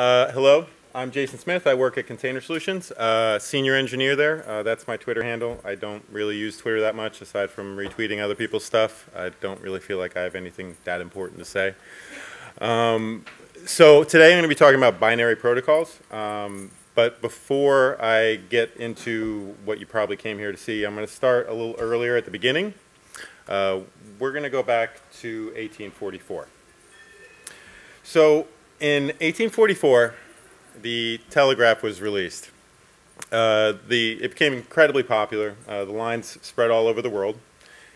Uh, hello, I'm Jason Smith. I work at Container Solutions, uh, senior engineer there. Uh, that's my Twitter handle. I don't really use Twitter that much aside from retweeting other people's stuff. I don't really feel like I have anything that important to say. Um, so today I'm going to be talking about binary protocols. Um, but before I get into what you probably came here to see, I'm going to start a little earlier at the beginning. Uh, we're going to go back to 1844. So in 1844, the telegraph was released. Uh, the, it became incredibly popular. Uh, the lines spread all over the world.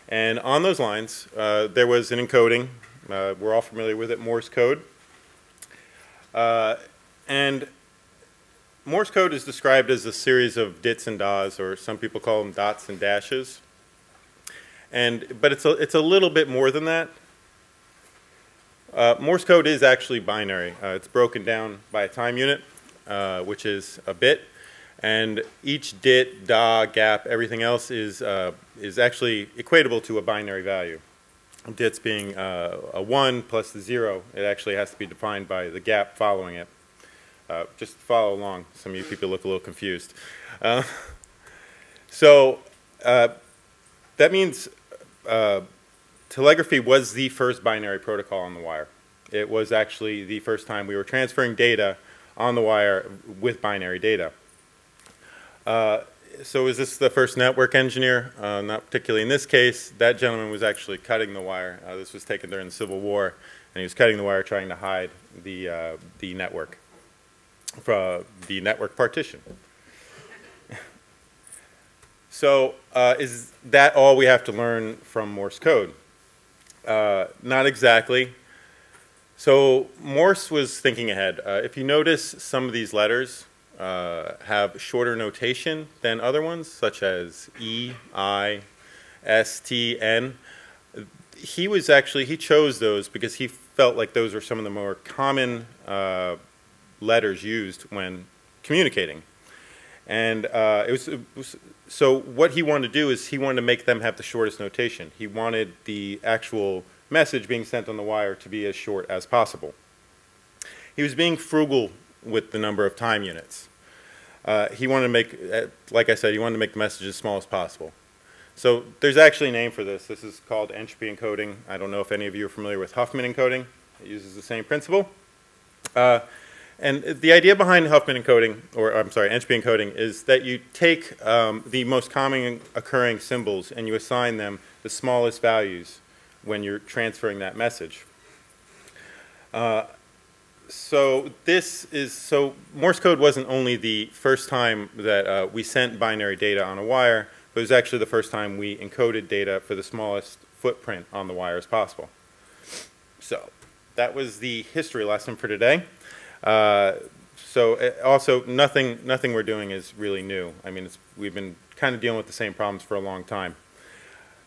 And on those lines, uh, there was an encoding. Uh, we're all familiar with it, Morse code. Uh, and Morse code is described as a series of dits and das, or some people call them dots and dashes. And, but it's a, it's a little bit more than that. Uh, Morse code is actually binary. Uh, it's broken down by a time unit, uh, which is a bit. And each dit, da, gap, everything else is, uh, is actually equatable to a binary value. Dits being uh, a 1 plus the 0, it actually has to be defined by the gap following it. Uh, just follow along. Some of you people look a little confused. so that means telegraphy was the first binary protocol on the wire. It was actually the first time we were transferring data on the wire with binary data. Uh, so is this the first network engineer? Uh, not particularly in this case. That gentleman was actually cutting the wire. Uh, this was taken during the Civil War, and he was cutting the wire trying to hide the, uh, the network, from the network partition. so uh, is that all we have to learn from Morse code? Uh, not exactly. So Morse was thinking ahead. Uh, if you notice, some of these letters uh, have shorter notation than other ones, such as E, I, S, T, N. He was actually, he chose those because he felt like those were some of the more common uh, letters used when communicating. And uh, it was, it was, so what he wanted to do is he wanted to make them have the shortest notation. He wanted the actual message being sent on the wire to be as short as possible. He was being frugal with the number of time units. Uh, he wanted to make, uh, like I said, he wanted to make the message as small as possible. So there's actually a name for this. This is called entropy encoding. I don't know if any of you are familiar with Huffman encoding. It uses the same principle. Uh, and the idea behind Huffman encoding, or I'm sorry, entropy encoding, is that you take um, the most common occurring symbols and you assign them the smallest values when you're transferring that message. Uh, so this is, so Morse code wasn't only the first time that uh, we sent binary data on a wire, but it was actually the first time we encoded data for the smallest footprint on the wire as possible. So that was the history lesson for today. Uh, so uh, also nothing, nothing we're doing is really new. I mean, we've been kind of dealing with the same problems for a long time.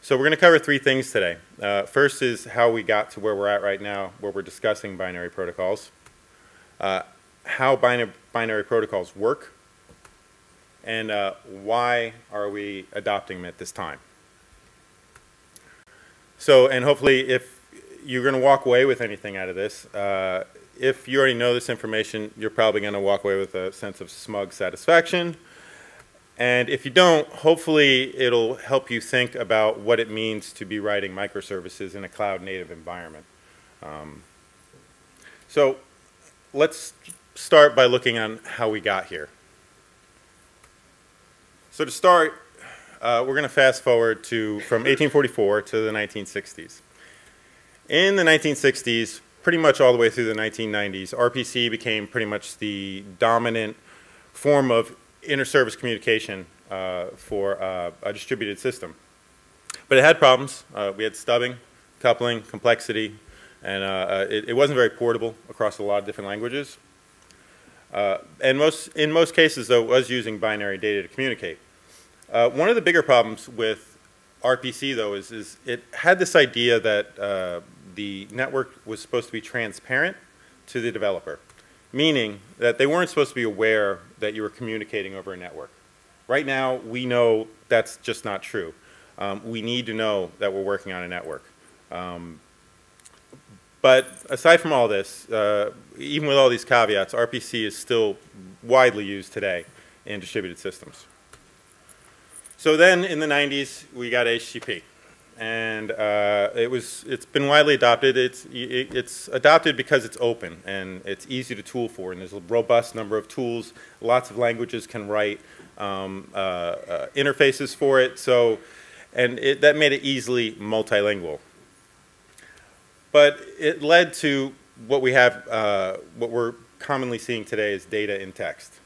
So we're going to cover three things today. Uh, first is how we got to where we're at right now, where we're discussing binary protocols, uh, how binary, binary protocols work, and uh, why are we adopting them at this time. So, and hopefully if you're going to walk away with anything out of this, uh, if you already know this information, you're probably going to walk away with a sense of smug satisfaction, and if you don't, hopefully it'll help you think about what it means to be writing microservices in a cloud native environment. Um, so let's start by looking on how we got here. So to start, uh, we're going to fast forward to from 1844 to the 1960s. In the 1960s, pretty much all the way through the 1990s, RPC became pretty much the dominant form of inter-service communication uh, for uh, a distributed system. But it had problems. Uh, we had stubbing, coupling, complexity, and it, it, wasn't very portable across a lot of different languages. And most, in most cases, though, it was using binary data to communicate. One of the bigger problems with RPC, though, is, is it had this idea that the network was supposed to be transparent to the developer meaning that they weren't supposed to be aware that you were communicating over a network. Right now, we know that's just not true. Um, we need to know that we're working on a network. Um, But aside from all this, uh, even with all these caveats, RPC is still widely used today in distributed systems. So then in the 90s, we got HTTP. And uh, it was, it's been widely adopted. It's, it's adopted because it's open and it's easy to tool for. And there's a robust number of tools. Lots of languages can write um, uh, uh, interfaces for it. So, and it, that made it easily multilingual. But it led to what we have, uh, what we're commonly seeing today is data in text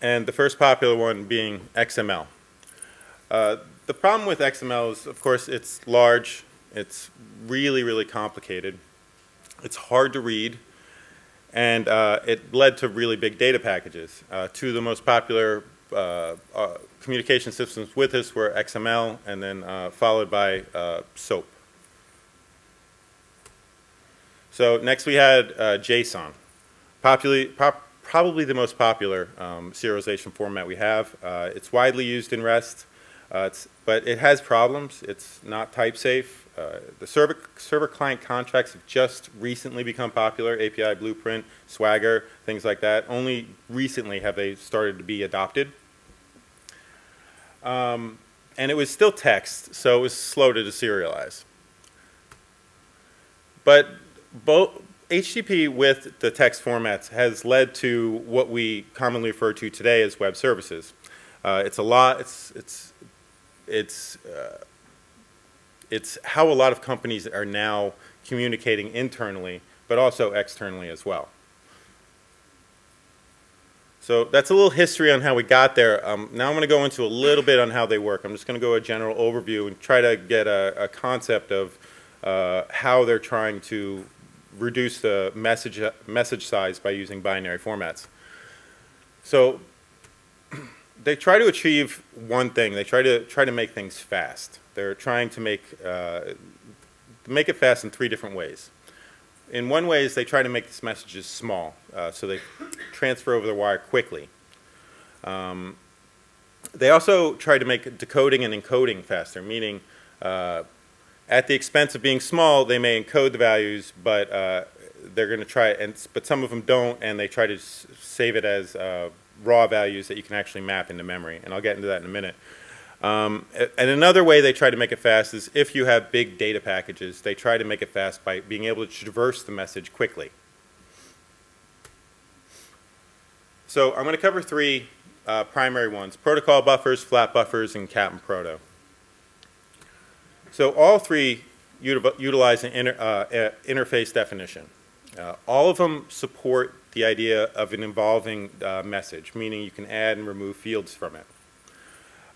and the first popular one being XML. Uh, the problem with XML is, of course, it's large, it's really, really complicated, it's hard to read, and uh, it led to really big data packages. Uh, two of the most popular uh, uh, communication systems with us were XML and then uh, followed by SOAP. So next we had JSON. Popularly, pop probably the most popular um, serialization format we have. Uh, it's widely used in REST, uh, but it has problems. It's not type safe. Uh, the server, server client contracts have just recently become popular, API Blueprint, Swagger, things like that. Only recently have they started to be adopted. Um, and it was still text, so it was slow to deserialize. But both HTTP with the text formats has led to what we commonly refer to today as web services. Uh, it's a lot, it's, it's, it's, uh, it's how a lot of companies are now communicating internally, but also externally as well. So that's a little history on how we got there. Um, now I'm going to go into a little bit on how they work. I'm just going to go a general overview and try to get a, a concept of uh, how they're trying to reduce the message, message size by using binary formats. So they try to achieve one thing. They try to try to make things fast. They're trying to make uh, make it fast in three different ways. In one way is they try to make these messages small, uh, so they transfer over the wire quickly. Um, they also try to make decoding and encoding faster, meaning uh, at the expense of being small, they may encode the values, but uh, they're going to try, and but some of them don't, and they try to save it as uh, raw values that you can actually map into memory. And I'll get into that in a minute. Um, and another way they try to make it fast is if you have big data packages, they try to make it fast by being able to traverse the message quickly. So I'm going to cover three uh, primary ones, protocol buffers, flat buffers, and Cap'n Proto. So all three utilize an inter, uh, interface definition. Uh, all of them support the idea of an evolving uh, message, meaning you can add and remove fields from it.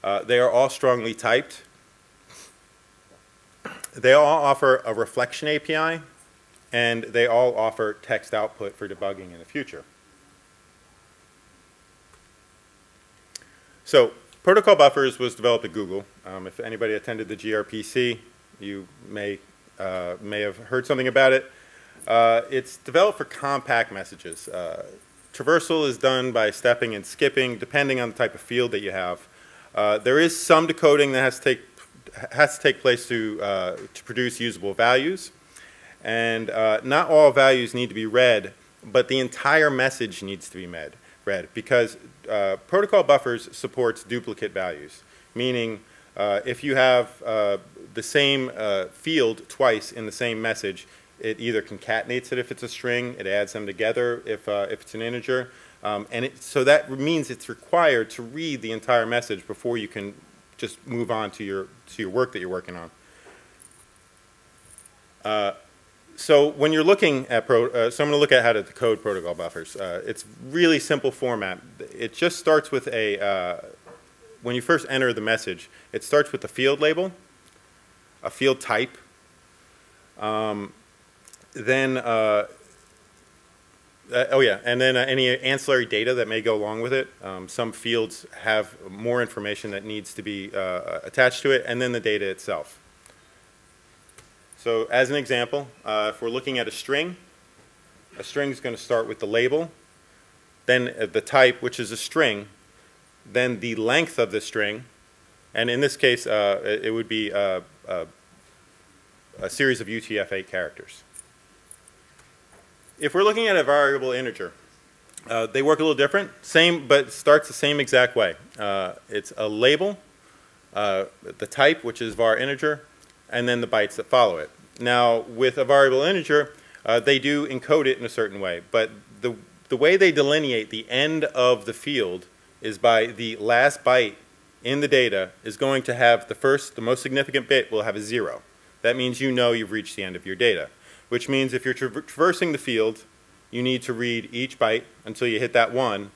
Uh, they are all strongly typed. They all offer a reflection API, and they all offer text output for debugging in the future. So Protocol Buffers was developed at Google. Um, if anybody attended the gRPC, you may, uh, may have heard something about it. Uh, it's developed for compact messages. Uh, traversal is done by stepping and skipping, depending on the type of field that you have. Uh, there is some decoding that has to take, has to take place to, uh, to produce usable values. And uh, not all values need to be read, but the entire message needs to be read, read because uh, protocol buffers supports duplicate values, meaning if you have the same field twice in the same message, it either concatenates it if it's a string, it adds them together if, uh, if it's an integer, um, and it, so that means it's required to read the entire message before you can just move on to your, to your work that you're working on. Uh, so when you're looking at, pro, uh, so I'm going to look at how to decode protocol buffers. Uh, it's really simple format. It just starts with a, uh, when you first enter the message, it starts with a field label, a field type, um, then, uh, uh, oh yeah, and then uh, any ancillary data that may go along with it. Um, some fields have more information that needs to be attached to it, and then the data itself. So as an example, uh, if we're looking at a string, a string is going to start with the label, then uh, the type, which is a string, then the length of the string, and in this case, uh, it, it, would be uh, uh, a series of UTF-8 characters. If we're looking at a variable integer, uh, they work a little different, same, but starts the same exact way. Uh, it's a label, uh, the type, which is var integer, and then the bytes that follow it. Now, with a variable integer, uh, they do encode it in a certain way, but the, the way they delineate the end of the field is by the last byte in the data is going to have the first, the most significant bit will have a zero. That means you know you've reached the end of your data, which means if you're tra traversing the field, you need to read each byte until you hit that one,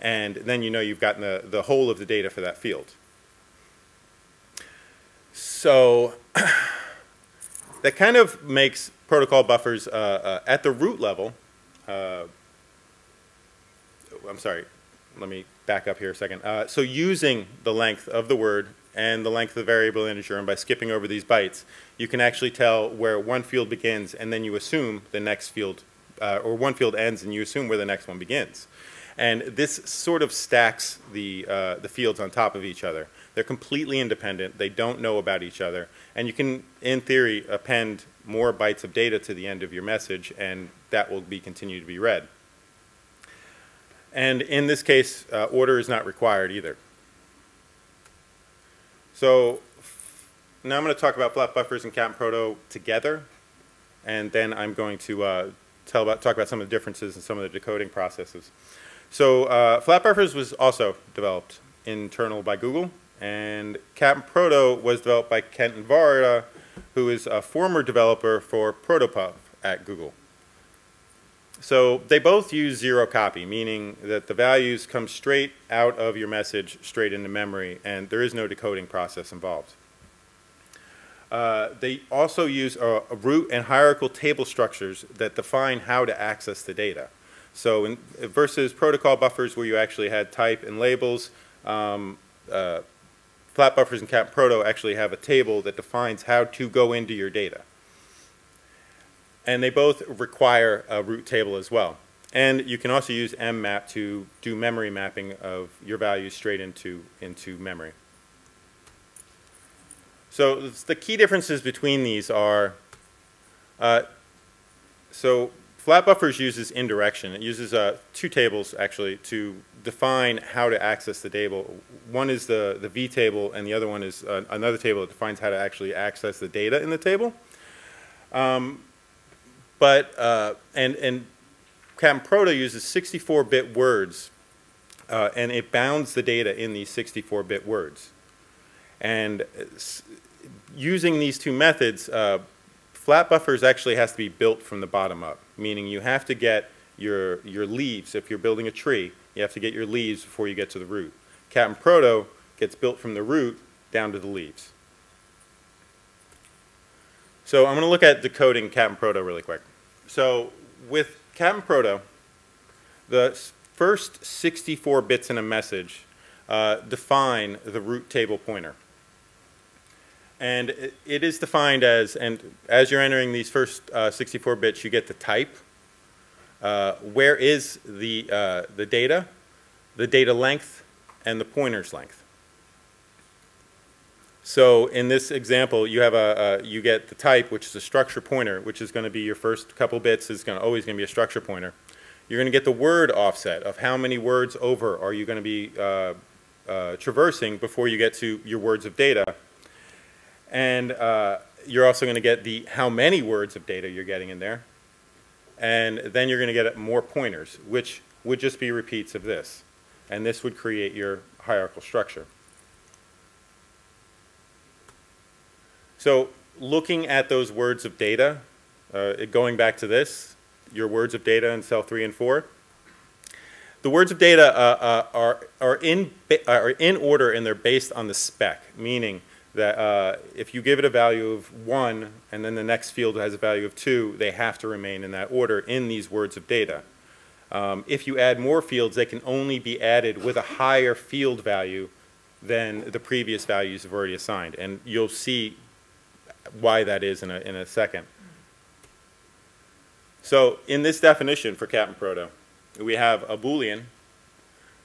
and then you know you've gotten the, the whole of the data for that field. So that kind of makes protocol buffers uh, uh, at the root level, uh, I'm sorry, let me back up here a second. Uh, so using the length of the word and the length of the variable integer, and by skipping over these bytes, you can actually tell where one field begins, and then you assume the next field, uh, or one field ends, and you assume where the next one begins. And this sort of stacks the, uh, the fields on top of each other. They're completely independent. They don't know about each other. And you can, in theory, append more bytes of data to the end of your message, and that will be continued to be read. And in this case, uh, order is not required either. So now I'm going to talk about flat buffers and Cap'n Proto together, and then I'm going to uh, tell about, talk about some of the differences in some of the decoding processes. So uh, flat buffers was also developed internal by Google, and Cap'n Proto was developed by Kenton Varda, who is a former developer for Protobuf at Google. So they both use zero copy, meaning that the values come straight out of your message, straight into memory, and there is no decoding process involved. Uh, they also use a, a, root and hierarchical table structures that define how to access the data. So in, versus protocol buffers where you actually had type and labels, um, uh, flat buffers and Cap'n Proto actually have a table that defines how to go into your data. And they both require a root table as well. And you can also use mmap to do memory mapping of your values straight into, into memory. So the key differences between these are, uh, so flat buffers uses indirection. It uses uh, two tables actually to define how to access the table. One is the, the V table and the other one is uh, another table that defines how to actually access the data in the table. Um, but, uh, and, and Cap'n Proto uses 64-bit words, uh, and it bounds the data in these 64-bit words. And using these two methods, uh, flat buffers actually has to be built from the bottom up, meaning you have to get your, your leaves, if you're building a tree, you have to get your leaves before you get to the root. Cap'n Proto gets built from the root down to the leaves. So I'm going to look at decoding Cap'n Proto really quick. So with Cap'n Proto, the first 64 bits in a message uh, define the root table pointer. And it is defined as, and as you're entering these first uh, 64 bits, you get the type, uh, where is the, uh, the data, the data length, and the pointer's length. So in this example, you have a, you get the type, which is a structure pointer, which is going to be your first couple bits is going to always going to be a structure pointer. You're going to get the word offset of how many words over are you going to be uh, uh, traversing before you get to your words of data. And uh, you're also going to get the how many words of data you're getting in there. And then you're going to get more pointers, which would just be repeats of this. And this would create your hierarchical structure. So looking at those words of data, uh, going back to this, your words of data in cell three and four, the words of data uh, uh, are, are, in, are in order and they're based on the spec, meaning that uh, if you give it a value of 1 and then the next field has a value of 2, they have to remain in that order in these words of data. Um, if you add more fields, they can only be added with a higher field value than the previous values have already assigned. And you'll see why that is in a, in a second. So in this definition for Cap'n Proto, we have a Boolean,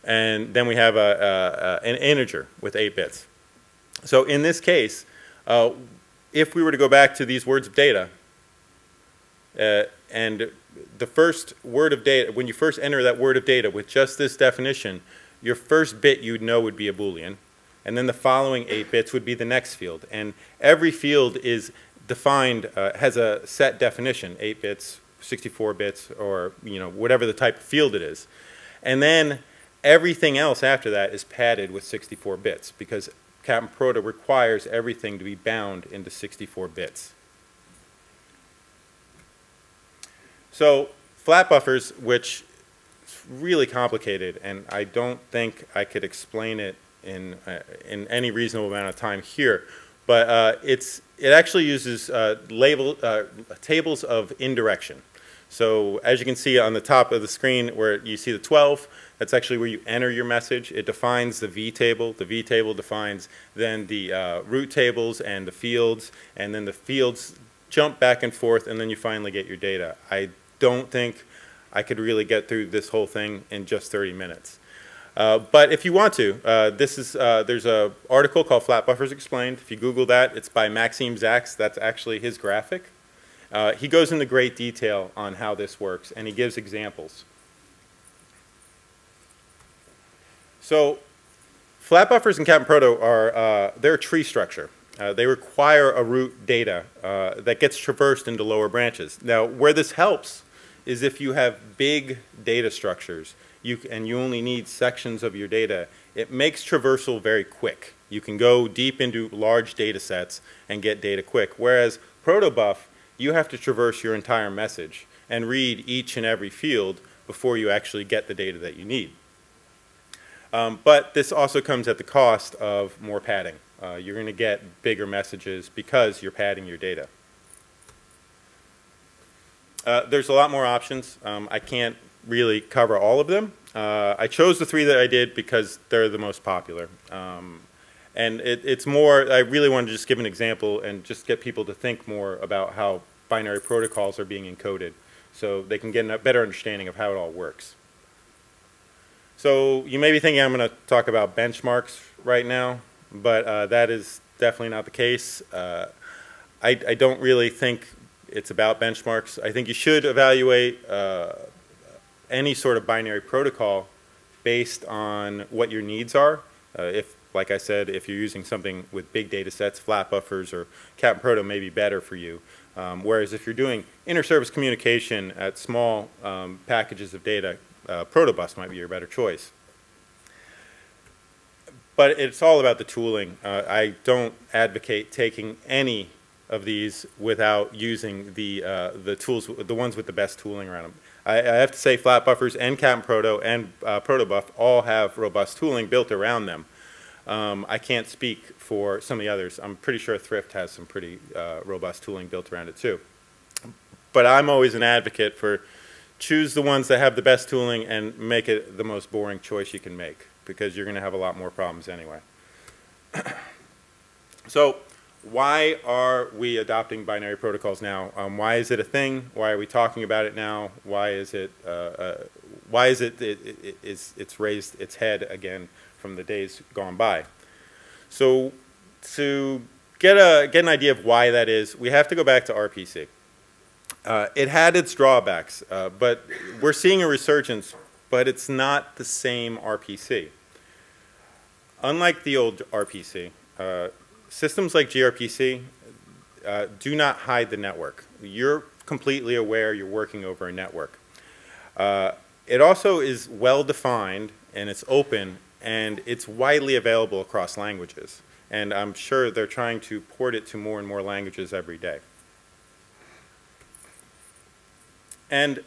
and then we have a, a, an integer with 8 bits. So in this case, uh, if we were to go back to these words of data, uh, and the first word of data, when you first enter that word of data with just this definition, your first bit you'd know would be a Boolean, and then the following eight bits would be the next field. And every field is defined, uh, has a set definition, eight bits, 64 bits, or you know whatever the type of field it is. And then everything else after that is padded with 64 bits because Cap'n Proto requires everything to be bound into 64 bits. So flat buffers, which is really complicated, and I don't think I could explain it in, uh, in any reasonable amount of time here, but uh, it's, it actually uses uh, label, tables of indirection. So as you can see on the top of the screen where you see the 12, that's actually where you enter your message. It defines the V table. The V table defines then the uh, root tables and the fields, and then the fields jump back and forth, and then you finally get your data. I don't think I could really get through this whole thing in just 30 minutes. Uh, but if you want to, uh, this is, uh, there's an article called Flat Buffers Explained. If you Google that, it's by Maxime Zax. That's actually his graphic. Uh, he goes into great detail on how this works, and he gives examples. So flat buffers in Cap'n Proto are, uh, they're a tree structure. They require a root data that gets traversed into lower branches. Now, where this helps is if you have big data structures you, and you only need sections of your data, it makes traversal very quick. You can go deep into large data sets and get data quick. Whereas protobuf, you have to traverse your entire message and read each and every field before you actually get the data that you need. Um, but this also comes at the cost of more padding. Uh, you're going to get bigger messages because you're padding your data. Uh, there's a lot more options. Um, I can't really cover all of them. Uh, I chose the three that I did because they're the most popular. Um, and it, it's more, I really wanted to just give an example and just get people to think more about how binary protocols are being encoded so they can get a better understanding of how it all works. So you may be thinking I'm going to talk about benchmarks right now, but uh, that is definitely not the case. Uh, I, I, don't really think it's about benchmarks. I think you should evaluate uh, any sort of binary protocol based on what your needs are. Uh, if, like I said, if you're using something with big data sets, flat buffers, or Cap'n Proto may be better for you. Um, whereas if you're doing inter-service communication at small um, packages of data, uh, Protobuf might be your better choice. But it's all about the tooling. Uh, I don't advocate taking any of these without using the, uh, the tools, the ones with the best tooling around them. I, I have to say flat buffers and Cap'n Proto and uh, Protobuf all have robust tooling built around them. Um, I can't speak for some of the others. I'm pretty sure Thrift has some pretty uh, robust tooling built around it too. But I'm always an advocate for choose the ones that have the best tooling and make it the most boring choice you can make because you're going to have a lot more problems anyway. so why are we adopting binary protocols now? Um, why is it a thing? Why are we talking about it now? Why is it, uh, uh, why is it, it, it, it it's, it's raised its head again from the days gone by? So to get, a, get an idea of why that is, we have to go back to RPC. Uh, it had its drawbacks, uh, but we're seeing a resurgence, but it's not the same RPC. Unlike the old RPC, uh, systems like gRPC uh, do not hide the network. You're completely aware you're working over a network. Uh, it also is well defined and it's open and it's widely available across languages. And I'm sure they're trying to port it to more and more languages every day. And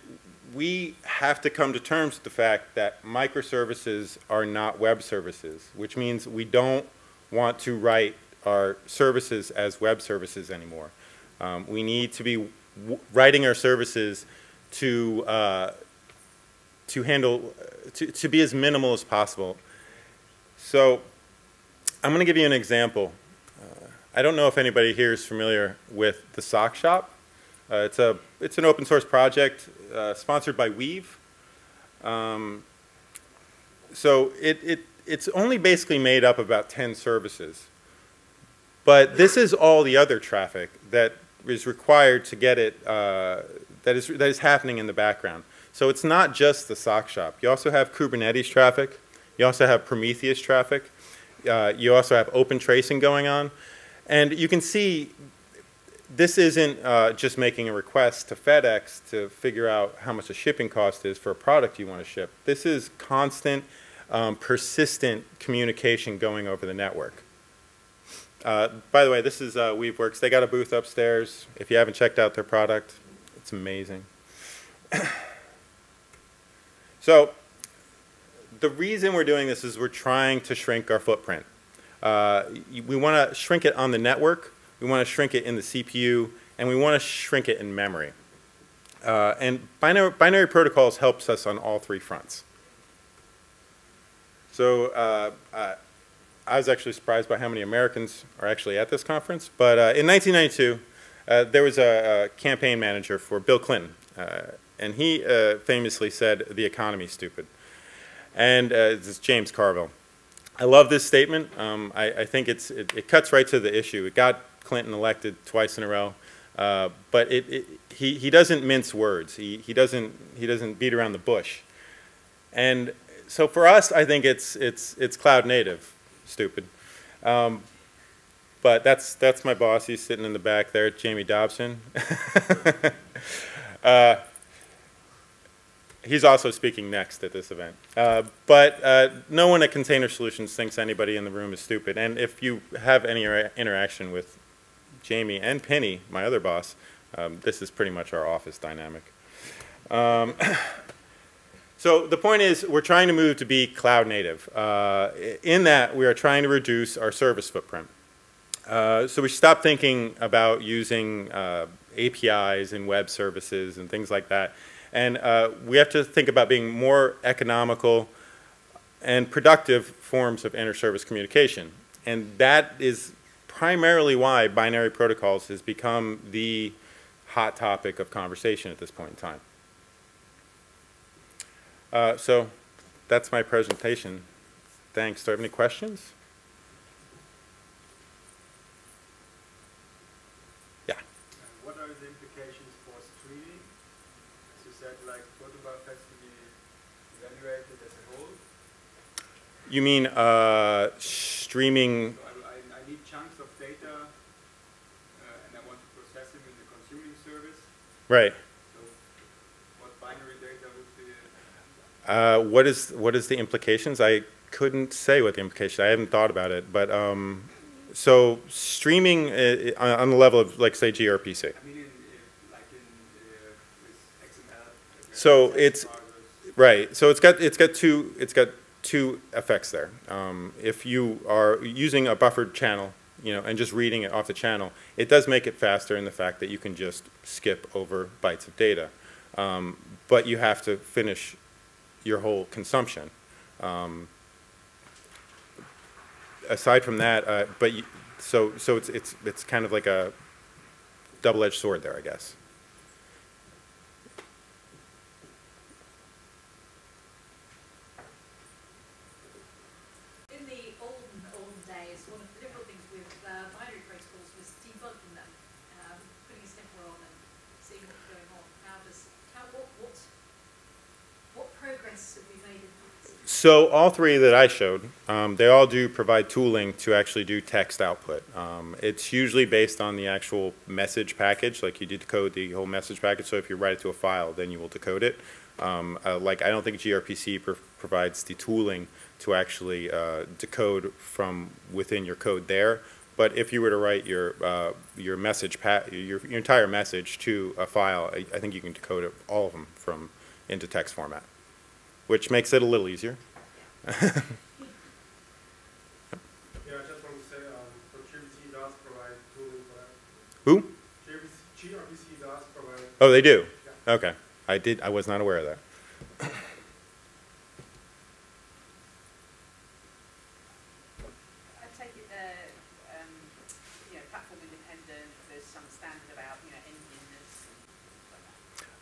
we have to come to terms with the fact that microservices are not web services, which means we don't want to write our services as web services anymore. Um, we need to be writing our services to, uh, to handle, to, to be as minimal as possible. So I'm going to give you an example. Uh, I don't know if anybody here is familiar with the Sock Shop. Uh, it's, a, it's an open source project uh, sponsored by Weave. Um, so it, it, it's only basically made up about 10 services. But this is all the other traffic that is required to get it, uh, that, is, that is happening in the background. So it's not just the sock shop. You also have Kubernetes traffic. You also have Prometheus traffic. Uh, you also have open tracing going on. And you can see this isn't uh, just making a request to FedEx to figure out how much the shipping cost is for a product you want to ship. This is constant, um, persistent communication going over the network. Uh, by the way, this is uh, Weaveworks. They got a booth upstairs. If you haven't checked out their product, it's amazing. so the reason we're doing this is we're trying to shrink our footprint. Uh, we want to shrink it on the network, we want to shrink it in the CPU, and we want to shrink it in memory. Uh, and binary, binary, protocols helps us on all three fronts. So uh, uh I was actually surprised by how many Americans are actually at this conference. But uh, in 1992, uh, there was a, a, campaign manager for Bill Clinton, uh, and he uh, famously said, "The economy's stupid." And uh, this is James Carville. I love this statement. Um, I, I, think it's, it, it, cuts right to the issue. It got Clinton elected twice in a row, uh, but it, it, he, he doesn't mince words. He, he, doesn't, he doesn't beat around the bush. And so for us, I think it's, it's, it's cloud native stupid. Um, but that's that's my boss. He's sitting in the back there, Jamie Dobson. uh, he's also speaking next at this event. Uh, but uh, no one at Container Solutions thinks anybody in the room is stupid. And if you have any interaction with Jamie and Penny, my other boss, um, this is pretty much our office dynamic. Um, So the point is, we're trying to move to be cloud native. Uh, in that, we are trying to reduce our service footprint. Uh, so we stop thinking about using uh, APIs and web services and things like that. And uh, we have to think about being more economical and productive forms of inter-service communication. And that is primarily why binary protocols has become the hot topic of conversation at this point in time. Uh, so that's my presentation. Thanks. Do I have any questions? Yeah. what are the implications for streaming? As you said, like protobuf has to be evaluated as a whole. You mean uh, streaming? So I, I, need chunks of data, uh, and I want to process them in the consuming service. Right. Uh, what is what is the implications? I couldn't say what the implications. I haven't thought about it, but um, so streaming uh, on the level of like say gRPC. I mean, in, like in, uh, XML, so it's right. So it's got it's got two it's got two effects there. Um, if you are using a buffered channel, you know, and just reading it off the channel, it does make it faster in the fact that you can just skip over bytes of data. Um, but you have to finish your whole consumption. Um, aside from that, uh, but you, so so it's it's it's kind of like a double-edged sword there, I guess. So all three that I showed, um, they all do provide tooling to actually do text output. Um, it's usually based on the actual message package, like you decode the whole message package. So if you write it to a file, then you will decode it. Um, uh, like I don't think gRPC pro provides the tooling to actually uh, decode from within your code there. But if you were to write your uh, your message your, your entire message to a file, I, I think you can decode it, all of them from into text format, which makes it a little easier yeah, I just want to say, um, gRPC does provide tooling for that. Who? gRPC does provide. Oh, they do? Yeah. Okay. I did, I was not aware of that.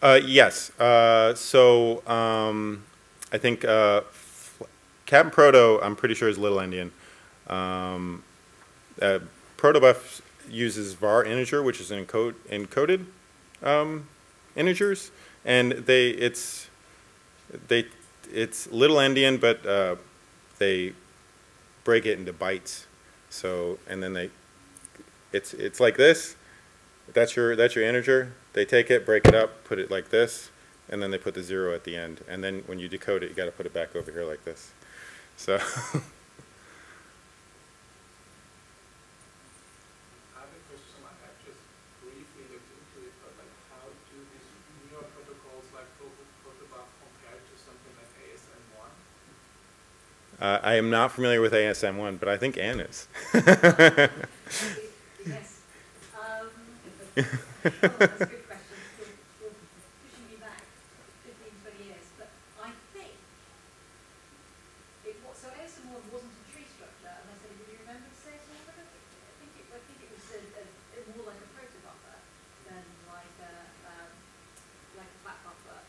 Uh, yes. Uh, so um, I think uh, Cap'n Proto, I'm pretty sure is Little Endian. Um, uh, protobuf uses var integer, which is encode, encoded um, integers, and they it's they it's little endian, but uh, they break it into bytes. So and then they it's it's like this. That's your that's your integer. They take it, break it up, put it like this, and then they put the zero at the end. And then when you decode it, you got to put it back over here like this. So I have a question. I have just briefly looked into it, but like, how do these newer protocols like Proto- compare to something like ASM one? uh, I am not familiar with ASN.1, but I think Ann is. Yes. Um, oh, that's a good question. You're, you're pushing me back 15, 20 years, but I think it was, so ASN.1 wasn't a tree structure, unless anybody remembers ASN.1. I don't think, I think it, I think it was a, a, a more like a protobuffer than like a, um, like a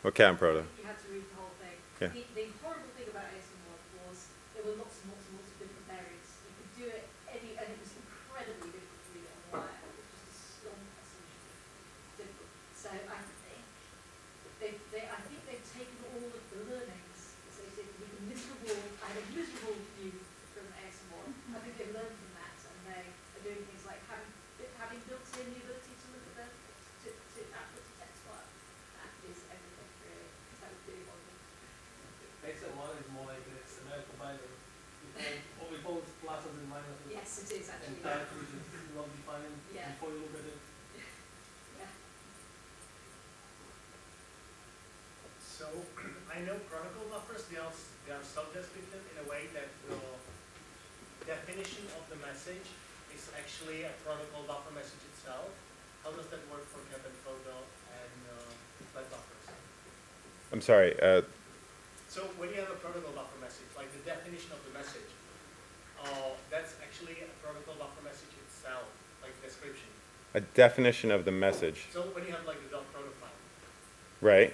flat buffer. What Cap'n Proto? You had to read the whole thing. Yeah. The, the horrible thing about ASN was there were lots and lots and lots of different variants. You could do it any, and it was incredibly difficult to read it on wire. It was just astonishingly difficult. So I think they, they, I think they've taken all of the learnings associated with the miserable, I had a miserable view from ASN.1. I think they've learned from that, and they are doing things like having, having built in the ability to look at the, to, to output to text file. That is everything really. That would be one thing. XML is more like an XML compiler. With all, with all its pluses and minuses. Yes, it is And actually. type which is not defined Yeah. before you look at it. Yeah. So I know protocol buffers, they are, they are self-descriptive in a way that the definition of the message is actually a protocol buffer message itself. How does that work for Cap'n Proto and uh, web buffers? I'm sorry. Uh, So when you have a protocol buffer message, like the definition of the message, uh, that's actually a protocol buffer message itself, like description. a definition of the message, So when you have like the dot proto file, right?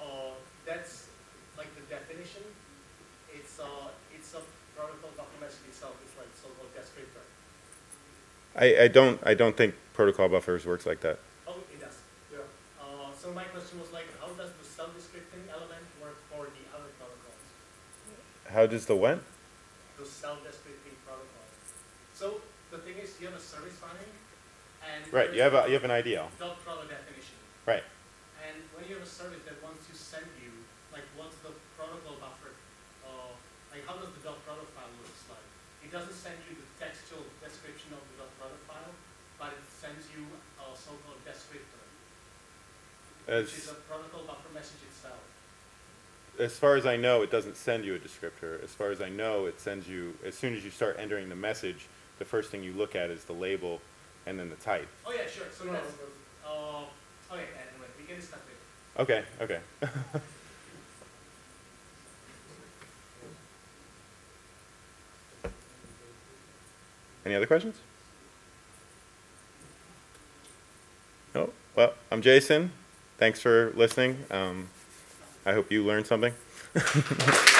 uh, that's like the definition. It's uh, it's a protocol buffer message itself. It's like so-called descriptor. I, I don't I don't think protocol buffers works like that. Oh, it does. Yeah. Uh, so my question was like, how does the self-descripting element work for the other protocols? How does the what? The self-descripting protocol. So the thing is, you have a service running, and Right. You have a you have an IDL. dot proto definition. Right. And when you have a service that wants to send you, like, what's the protocol buffer, uh, like, how does the dot proto file looks like? It doesn't send you the textual description of the dot proto file, but it sends you a so-called descriptor, which is a protocol buffer message itself. As far as I know, it doesn't send you a descriptor. As far as I know, it sends you as soon as you start entering the message. The first thing you look at is the label, and then the type. Oh yeah, sure. So No, that's, but uh, okay. Anyway, we can it. Okay. Okay. Any other questions? No. Well, I'm Jason. Thanks for listening. Um, I hope you learned something.